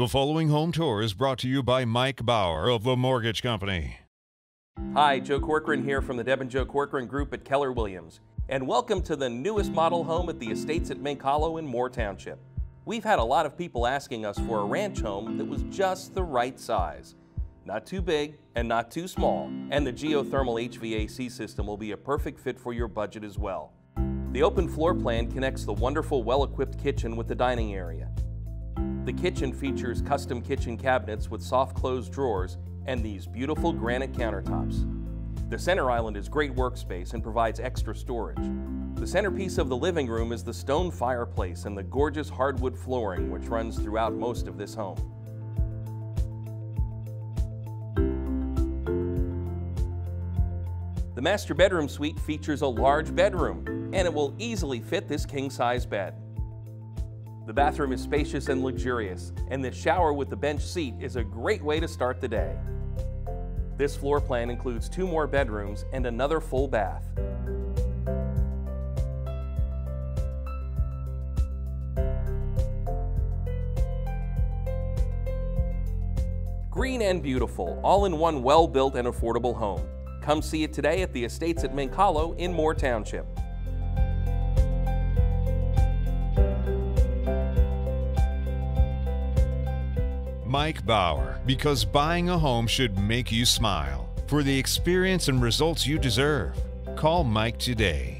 The following home tour is brought to you by Mike Bauer of the Mortgage Company. Hi, Joe Corcoran here from the Deb and Joe Corcoran Group at Keller Williams, and welcome to the newest model home at the Estates at Mink Hollow in Moore Township. We've had a lot of people asking us for a ranch home that was just the right size. Not too big and not too small, and the geothermal HVAC system will be a perfect fit for your budget as well. The open floor plan connects the wonderful well-equipped kitchen with the dining area. The kitchen features custom kitchen cabinets with soft closed drawers and these beautiful granite countertops. The center island is great workspace and provides extra storage. The centerpiece of the living room is the stone fireplace and the gorgeous hardwood flooring which runs throughout most of this home. The master bedroom suite features a large bedroom, and it will easily fit this king-size bed. The bathroom is spacious and luxurious, and the shower with the bench seat is a great way to start the day. This floor plan includes two more bedrooms and another full bath. Green and beautiful, all in one well-built and affordable home. Come see it today at the Estates at Mink Hollow in Moore Township. Mike Bauer, because buying a home should make you smile. For the experience and results you deserve, call Mike today.